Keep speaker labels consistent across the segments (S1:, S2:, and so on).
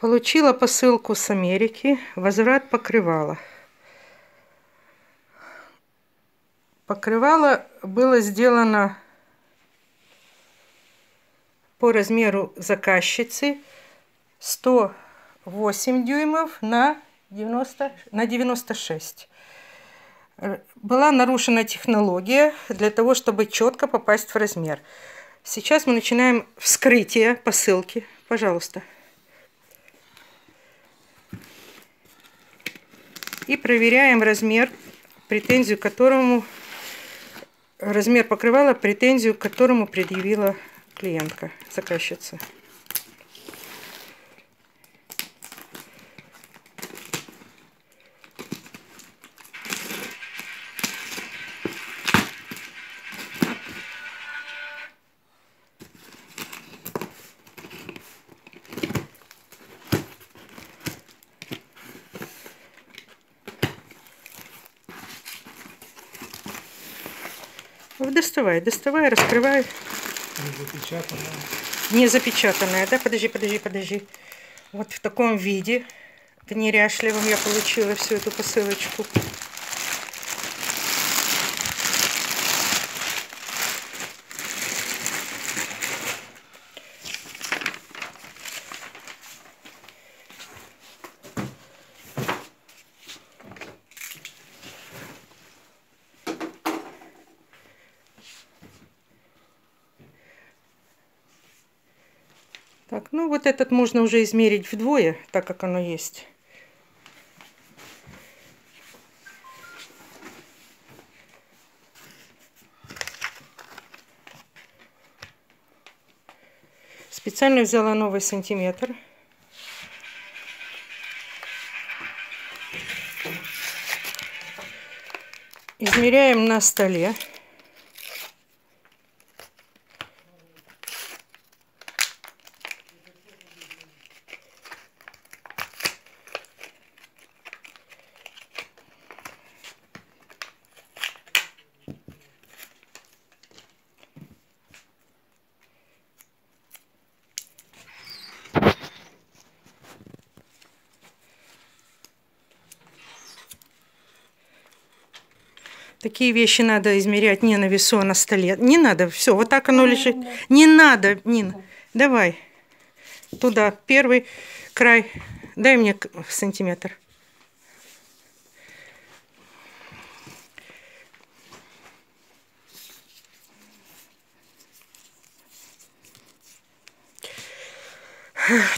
S1: Получила посылку с Америки, возврат покрывала. Покрывало было сделано по размеру заказчицы 108 дюймов на 90, на 96. Была нарушена технология для того, чтобы четко попасть в размер. Сейчас мы начинаем вскрытие посылки. Пожалуйста. И проверяем размер, претензию которому, размер покрывала, претензию которому предъявила клиентка, заказчица. Доставай, доставай, раскрывай.
S2: Не запечатанная.
S1: Не запечатанная, да? Подожди, подожди, подожди. Вот в таком виде, в неряшливом я получила всю эту посылочку. Так, ну вот этот можно уже измерить вдвое, так как оно есть. Специально взяла новый сантиметр. Измеряем на столе. Такие вещи надо измерять не на весу, а на столе. Не надо, все, вот так оно лежит. Не надо, Нина, давай. Туда, первый край. Дай мне сантиметр.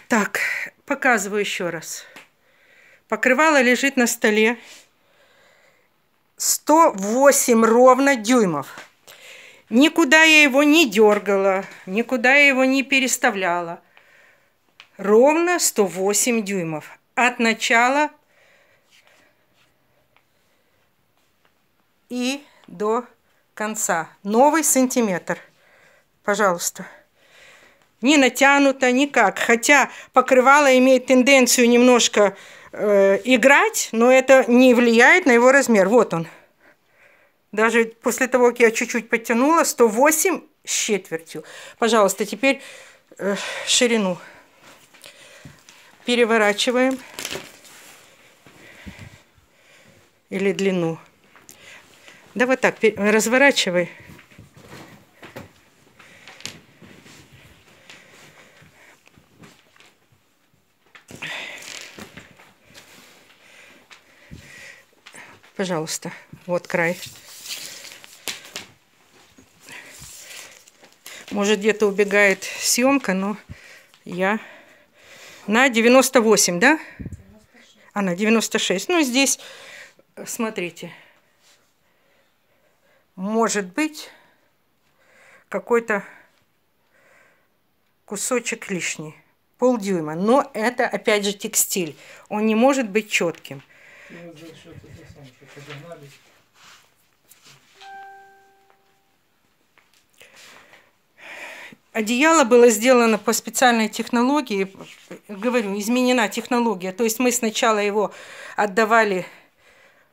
S1: Так, показываю еще раз. Покрывало лежит на столе. 108 ровно дюймов. Никуда я его не дергала, никуда я его не переставляла. Ровно 108 дюймов. От начала и до конца. Новый сантиметр. Пожалуйста. Не натянуто никак. Хотя покрывало имеет тенденцию немножко э, играть, но это не влияет на его размер. Вот он. Даже после того, как я чуть-чуть подтянула, 108 с четвертью. Пожалуйста, теперь э, ширину переворачиваем. Или длину. Да вот так, разворачивай. Пожалуйста, вот край. Может, где-то убегает съемка, но я на 98, да? 96. А, на 96. Ну, здесь, смотрите, может быть какой-то кусочек лишний, полдюйма. Но это, опять же, текстиль. Он не может быть четким. Ну, Одеяло было сделано по специальной технологии, говорю, изменена технология. То есть мы сначала его отдавали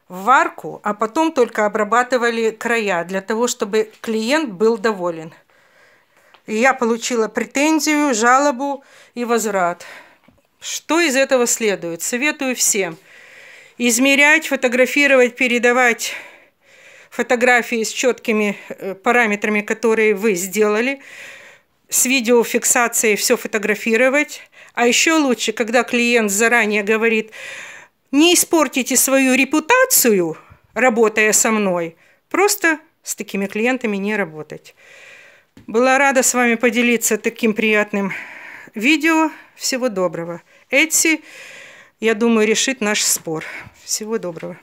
S1: в варку, а потом только обрабатывали края для того, чтобы клиент был доволен. И я получила претензию, жалобу и возврат. Что из этого следует? Советую всем измерять, фотографировать, передавать фотографии с четкими э, параметрами, которые вы сделали, с видеофиксацией все фотографировать. А еще лучше, когда клиент заранее говорит, не испортите свою репутацию, работая со мной, просто с такими клиентами не работать. Была рада с вами поделиться таким приятным видео. Всего доброго. Эти, я думаю, решит наш спор. Всего доброго.